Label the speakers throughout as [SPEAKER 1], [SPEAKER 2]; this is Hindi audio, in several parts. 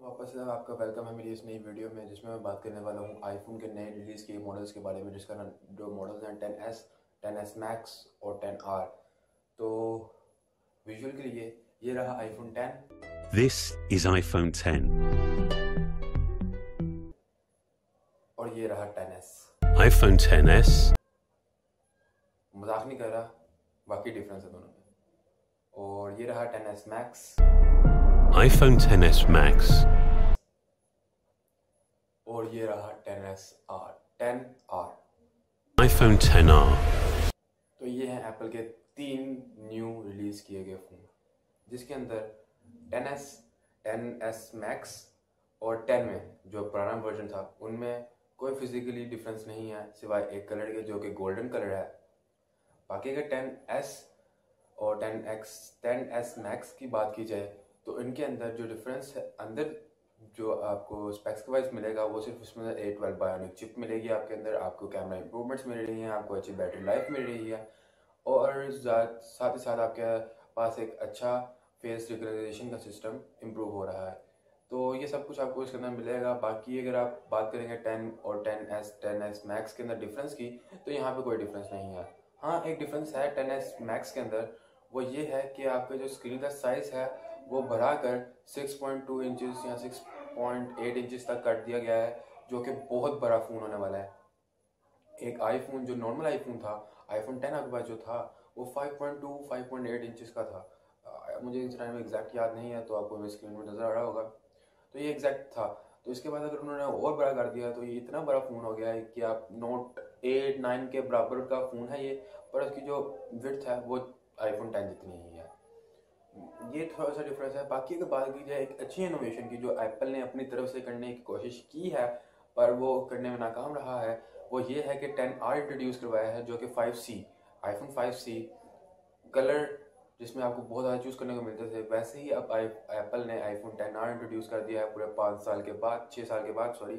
[SPEAKER 1] वापस से आपका वेलकम है मेरी इस नई वीडियो में जिसमें मैं बात करने वाला हूँ आईफोन के नए रिलीज़ किए मॉडल्स के बारे में जिसका ना जो मॉडल्स हैं ten S ten S Max और टेन आर तो विजुअल के लिए ये रहा iPhone ten
[SPEAKER 2] This is iPhone 10.
[SPEAKER 1] और ये रहा टेन एस
[SPEAKER 2] iPhone 10s,
[SPEAKER 1] मज़ाक नहीं कर रहा बाकी डिफरेंस है दोनों में। और ये रहा ten S Max
[SPEAKER 2] iPhone 10s Max,
[SPEAKER 1] और ये रहा are ten are
[SPEAKER 2] iPhone 10R,
[SPEAKER 1] तो ये हैं एप्पल के तीन न्यू रिलीज़ किए गए फ़ोन जिसके अंदर 10s 10s मैक्स और 10 में जो पुराना वर्जन था उनमें कोई फिजिकली डिफरेंस नहीं है सिवाय एक कलर के जो कि गोल्डन कलर है। बाकी अगर 10s और 10x 10s मैक्स की बात की जाए तो इनके अंदर जो डिफरेंस है, अंदर जो आपको स्पेक्स वाइज मिलेगा, वो सिर्फ़ उसमें ए ट्वेल्व बायोनिक चिप मिलेगी आपके अंदर, आपको कैमरा इंप्रूवमेंट्स मिल रही हैं, आपको अच्छी बैटरी लाइफ मिल रही है। और साथ ही साथ आपके पास एक अच्छा फेस रिकग्नाइजेशन का सिस्टम इम्प्रूव हो रहा है। तो ये सब कुछ आपको इसके अंदर मिलेगा। बाकी अगर आप बात करेंगे टेन और 10s 10s मैक्स के अंदर डिफरेंस की तो यहाँ पे कोई डिफरेंस नहीं है। हाँ एक डिफरेंस है 10s मैक्स के अंदर। वो ये है कि आपका जो स्क्रीन का साइज़ है वो बढ़ाकर 6.2 इंचेस या 6.8 इंचेस तक कर दिया गया है जो कि बहुत बड़ा फ़ोन होने वाला है। एक आईफोन जो नॉर्मल आईफोन था आईफोन 10 आपके पास जो था वो 5.2 5.8 इंचेस का था। आ, मुझे इस टाइम एग्जैक्ट याद नहीं है तो आपको मेरी स्क्रीन में नज़र आ रहा होगा। तो ये एग्जैक्ट था। तो इसके बाद अगर उन्होंने और बड़ा कर दिया तो ये इतना बड़ा फ़ोन हो गया है कि आप नोट एट नाइन के बराबर का फ़ोन है ये पर उसकी जो विड्थ है वो आईफोन टेन जितनी ही है। ये थोड़ा सा डिफरेंस है। बाकी अगर बात की जाए, एक अच्छी इनोवेशन की जो एप्पल ने अपनी तरफ़ से करने की कोशिश की है, पर वो करने में नाकाम रहा है, वो ये है कि टेन आर इंट्रोड्यूस करवाया है, जो कि five C iPhone five C colour जिसमें आपको बहुत ज़्यादा चूज़ करने को मिलते थे। वैसे ही अब आई एप्पल ने आईफोन टेन आर इंट्रोड्यूस कर दिया है पूरे पाँच साल के बाद छः साल के बाद सॉरी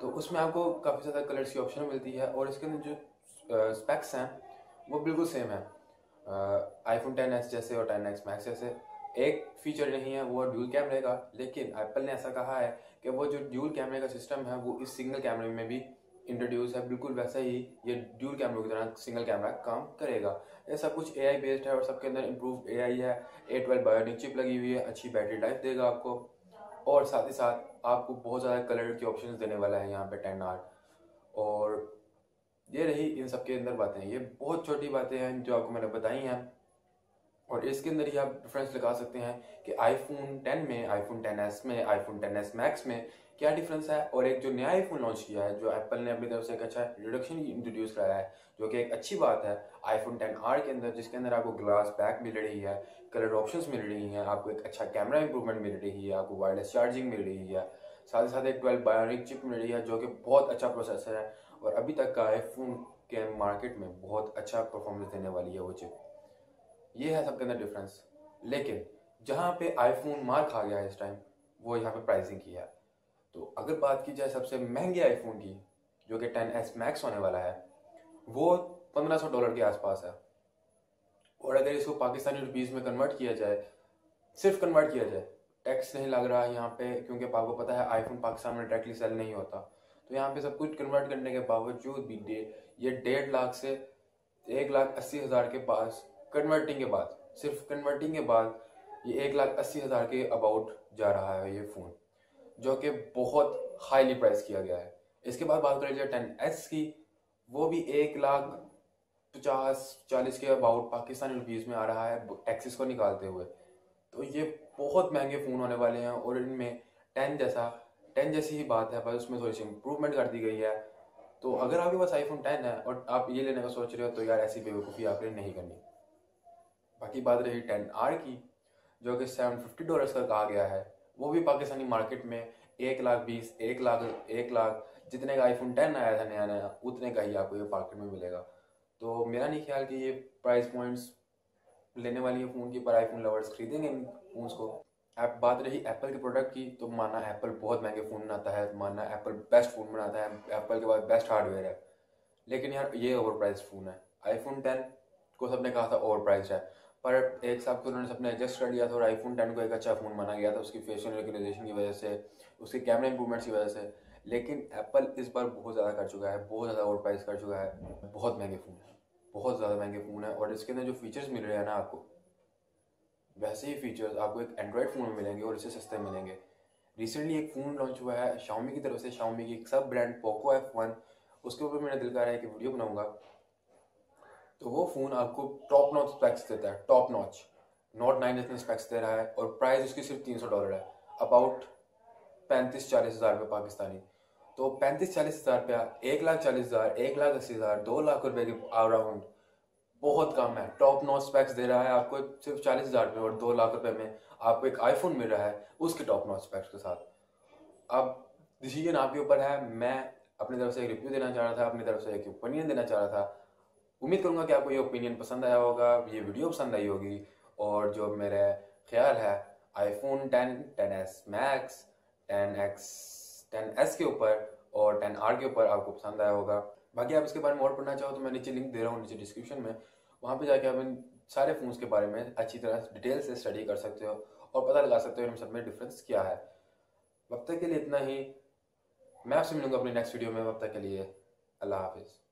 [SPEAKER 1] तो उसमें आपको काफ़ी ज़्यादा कलर्स की ऑप्शन मिलती है, और इसके अंदर जो स्पेक्स हैं, वो बिल्कुल सेम है। आईफोन टेन एस जैसे और टेन एक्स मैक्स जैसे। एक फीचर नहीं है, वो ड्यूल कैमरे का, लेकिन एप्पल ने ऐसा कहा है कि वो जो ड्यूल कैमरे का सिस्टम है, वो इस सिंगल कैमरे में भी इंट्रोड्यूस है। बिल्कुल वैसा ही ये ड्यूल कैमरे की तरह सिंगल कैमरा काम करेगा। ये सब कुछ ए आई बेस्ड है और सबके अंदर इम्प्रूव ए है। ए ट्वेल्व बायोनिक चिप लगी हुई है, अच्छी बैटरी लाइफ देगा आपको। और साथ ही साथ आपको बहुत ज़्यादा कलर की ऑप्शन देने वाला है यहाँ पे टेन आर और ये रही इन सब के अंदर बातें। ये बहुत छोटी बातें हैं जो आपको मैंने बताई हैं। और इसके अंदर ही आप डिफरेंस लगा सकते हैं कि आईफोन 10 में आईफोन 10s में आईफोन 10s मैक्स में क्या डिफरेंस है? और एक जो नया आईफोन लॉन्च किया है, जो एप्पल ने अपनी तरफ़ से एक अच्छा रिडक्शन इंट्रोड्यूस कराया है, जो कि एक अच्छी बात है आईफोन 10R के अंदर, जिसके अंदर आपको ग्लास बैक मिल रही है कलर ऑप्शंस मिल रही हैं, आपको एक अच्छा कैमरा इंप्रूवमेंट मिल रही है, आपको वायरलेस चार्जिंग मिल रही है, साथ ही साथ एक ट्वेल्व बायोनिक चिप मिल रही है, जो कि बहुत अच्छा प्रोसेसर है। और अभी तक का आईफोन के मार्केट में बहुत अच्छा परफॉर्मेंस देने वाली है वो चिप ये है सबके अंदर डिफरेंस लेकिन जहाँ पे आईफोन मार खा गया है इस टाइम वो यहाँ पे प्राइसिंग की है। तो अगर बात की जाए सबसे महँगे आईफोन की, जो कि 10s मैक्स होने वाला है, वो 1500 डॉलर के आसपास है। और अगर इसको पाकिस्तानी रुपीज़ में कन्वर्ट किया जाए, सिर्फ़ कन्वर्ट किया जाए टैक्स नहीं लग रहा है यहाँ पे, क्योंकि आपको पता है आईफोन पाकिस्तान में डायरेक्टली सेल नहीं होता। तो यहाँ पे सब कुछ कन्वर्ट करने के बावजूद भी डे, ये डेढ़ लाख से एक लाख अस्सी हज़ार के पास कन्वर्टिंग के बाद, सिर्फ़ कन्वर्टिंग के बाद ये एक लाख अस्सी हज़ार के अबाउट जा रहा है ये फ़ोन जो कि बहुत हाईली प्राइस किया गया है। इसके बाद बात करें जाए टेन एस की, वो भी एक लाख पचास, चालीस के अबाउट पाकिस्तानी रुपीज़ में आ रहा है टैक्सेस को निकालते हुए। तो ये बहुत महँगे फ़ोन होने वाले हैं और इनमें टेन जैसा टेन जैसी ही बात है बस उसमें थोड़ी सी इम्प्रूवमेंट कर दी गई है। तो अगर आपके पास आईफोन टेन है और आप ये लेने का सोच रहे हो तो यार ऐसी बेवकूफ़ी आपने नहीं करनी। बाकी बात रही टेन आर की, जो कि सेवन फिफ्टी डॉलर्स का कहा गया है। वो भी पाकिस्तानी मार्केट में एक लाख बीस, एक लाख एक लाख, जितने का आईफोन टेन आया था नया नया, उतने का ही आपको ये मार्केट में मिलेगा। तो मेरा नहीं ख्याल कि ये प्राइस पॉइंट्स लेने वाली है फ़ोन की, पर आईफोन लवर्स खरीदेंगे इन फोन्स को। आप बात रही एप्पल के प्रोडक्ट की तो माना एप्पल बहुत महँगे फ़ोन बनाता है, माना एप्पल बेस्ट फ़ोन बनाता है एप्पल के बाद बेस्ट हार्डवेयर है। लेकिन यार, ये ओवर प्राइस फ़ोन है। आईफोन टेन को सबने कहा था ओवर प्राइस है। पर एक साल को उन्होंने सबने एडजस्ट कर लिया था और आईफोन टेन को एक अच्छा फ़ोन माना गया था, उसकी फेशियल रिकग्नाइजेशन की वजह से, उसके कैमरा इंप्रूवमेंट्स की वजह से। लेकिन एप्पल इस बार बहुत ज़्यादा कर चुका है, बहुत ज़्यादा ओवर प्राइस कर चुका है। बहुत महँगे फ़ोन है, बहुत ज़्यादा महँगे फ़ोन है और इसके अंदर जो फीचर्स मिल रहे हैं ना आपको वैसे ही फीचर्स आपको एक एंड्रॉयड फ़ोन में मिलेंगे और इससे सस्ते मिलेंगे। रिसेंटली एक फ़ोन लॉन्च हुआ है शाओमी की तरफ़ से शाओमी की एक सब ब्रांड पोको एफ़ वन उसके ऊपर मेरा दिल कर रहा है कि वीडियो बनाऊँगा। तो वो फ़ोन आपको टॉप नॉच स्पेक्स देता है टॉप नॉच नॉट नाइन इतने स्पेक्स दे रहा है और प्राइस उसकी सिर्फ़ तीन सौ डॉलर है अबाउट पैंतीस चालीस हज़ार रुपये पाकिस्तानी। तो पैंतीस चालीस हज़ार रुपया, एक लाख चालीस हज़ार, एक लाख अस्सी हज़ार, दो लाख रुपये के अराउंड बहुत कम है। टॉप नॉच स्पेक्स दे रहा है आपको सिर्फ़ चालीस हज़ार रुपये और दो लाख रुपए में आपको एक आईफोन मिल रहा है, उसके टॉप नॉच स्पेक्स के साथ। अब डिसीज़न आपके ऊपर है, मैं अपनी तरफ़ से एक रिव्यू देना चाह रहा था, अपनी तरफ़ से एक ओपिनियन देना चाह रहा था। उम्मीद करूँगा कि आपको ये ओपिनियन पसंद आया होगा, ये वीडियो पसंद आई होगी। और जो मेरे ख्याल है iPhone ten ten S Max ten X ten S के ऊपर और टेन आर के ऊपर आपको पसंद आया होगा। बाकी आप इसके बारे में और पढ़ना चाहो तो मैं नीचे लिंक दे रहा हूँ, नीचे डिस्क्रिप्शन में। वहाँ पे जाके आप इन सारे फोन्स के बारे में अच्छी तरह डिटेल से स्टडी कर सकते हो और पता लगा सकते हो इन सब में डिफरेंस क्या है। वक्त के लिए इतना ही। मैं आपसे मिलूँगा अपनी नेक्स्ट वीडियो में। वक्त के लिए अल्लाह हाफिज़।